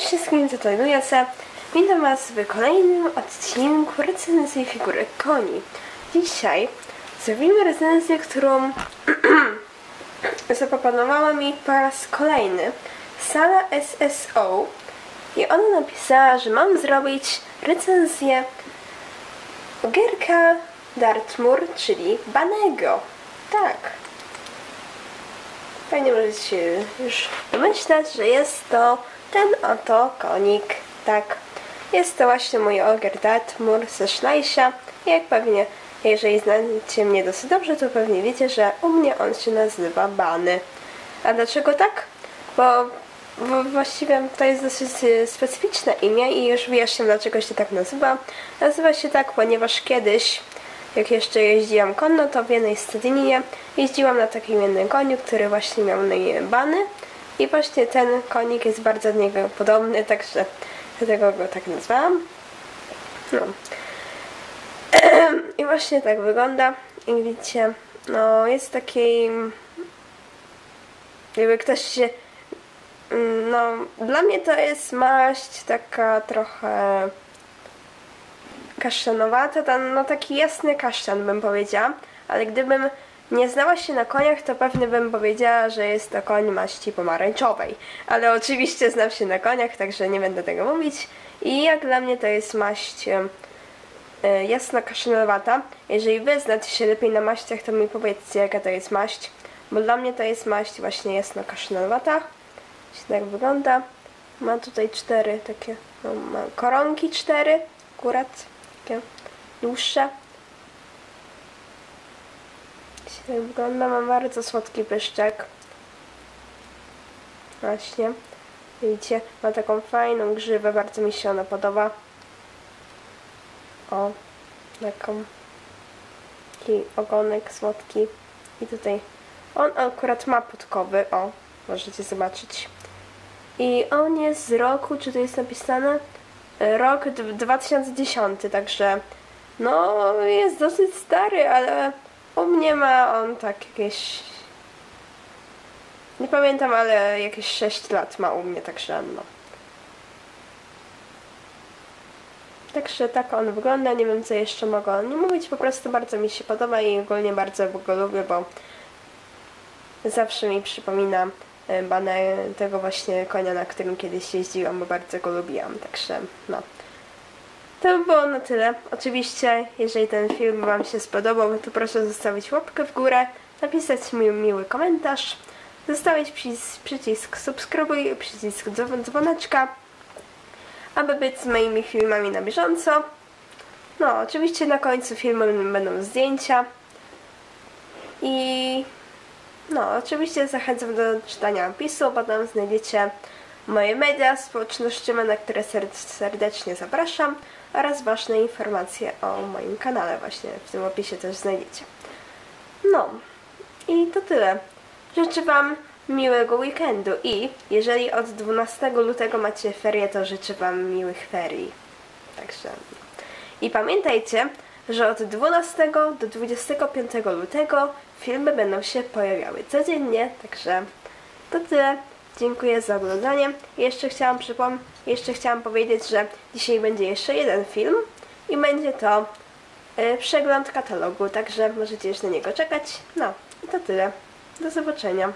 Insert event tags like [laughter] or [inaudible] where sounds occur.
wszystkim, co to Lujaca. Witam Was w kolejnym odcinku recenzji figurek koni. Dzisiaj zrobimy recenzję, którą [clears throat] zaproponowała mi po raz kolejny Sala SSO i ona napisała, że mam zrobić recenzję Gierka Dartmoor, czyli Banego. Tak. Pewnie możecie już domyślać, że jest to ten oto konik. Tak, jest to właśnie mój Oger Dartmoor ze Szlajsia. Jak pewnie, jeżeli znacie mnie dosyć dobrze, to pewnie wiecie, że u mnie on się nazywa Bany. A dlaczego tak? Bo w- właściwie to jest dosyć e, specyficzne imię i już wyjaśniam dlaczego się tak nazywa. Nazywa się tak, ponieważ kiedyś jak jeszcze jeździłam konno, to w jednej stadninie jeździłam na takim jednym koniu, który właśnie miał na imię Bany i właśnie ten konik jest bardzo do niego podobny, także dlatego go tak nazwałam. No. [clears throat] I właśnie tak wygląda. I widzicie, no jest taki jakby ktoś się mm, no dla mnie to jest maść taka trochę kasztanowata, tam, no taki jasny kasztan bym powiedziała, ale gdybym nie znała się na koniach, to pewnie bym powiedziała, że jest to koń maści pomarańczowej. Ale oczywiście znam się na koniach, także nie będę tego mówić. I jak dla mnie to jest maść e, e, jasno kasztanowata. Jeżeli wy znacie się lepiej na maściach, to mi powiedzcie, jaka to jest maść. Bo dla mnie to jest maść właśnie jasno kasztanowata. Tak wygląda. Ma tutaj cztery takie, no, koronki cztery, akurat takie dłuższe. Się tak wygląda, ma bardzo słodki pyszczek. Właśnie. Widzicie, ma taką fajną grzywę, bardzo mi się ona podoba. O, taką taki ogonek słodki. I tutaj on akurat ma podkowy, o, możecie zobaczyć. I on jest z roku, czy to jest napisane? Rok d- 2010, także no jest dosyć stary, ale u mnie ma on tak jakieś nie pamiętam, ale jakieś 6 lat ma u mnie, także no. Także tak on wygląda, nie wiem co jeszcze mogę o nim mówić, po prostu bardzo mi się podoba i ogólnie bardzo go lubię, bo zawsze mi przypomina banę tego właśnie konia, na którym kiedyś jeździłam, bo bardzo go lubiłam, także no. To by było na tyle. Oczywiście, jeżeli ten film Wam się spodobał, to proszę zostawić łapkę w górę, napisać mi miły komentarz, zostawić przycisk, przycisk subskrybuj, przycisk dzwon- dzwoneczka, aby być z moimi filmami na bieżąco. No, oczywiście na końcu filmu będą zdjęcia i no, oczywiście zachęcam do czytania opisu, bo tam znajdziecie moje media społecznościowe, na które ser- serdecznie zapraszam oraz ważne informacje o moim kanale właśnie w tym opisie też znajdziecie. No i to tyle. Życzę Wam miłego weekendu i jeżeli od 12 lutego macie ferie, to życzę Wam miłych ferii. Także i pamiętajcie, że od 12 do 25 lutego filmy będą się pojawiały codziennie, także to tyle. Dziękuję za oglądanie. Jeszcze chciałam przypom- jeszcze chciałam powiedzieć, że dzisiaj będzie jeszcze jeden film i będzie to e, przegląd katalogu, także możecie już na niego czekać. No i to tyle. Do zobaczenia.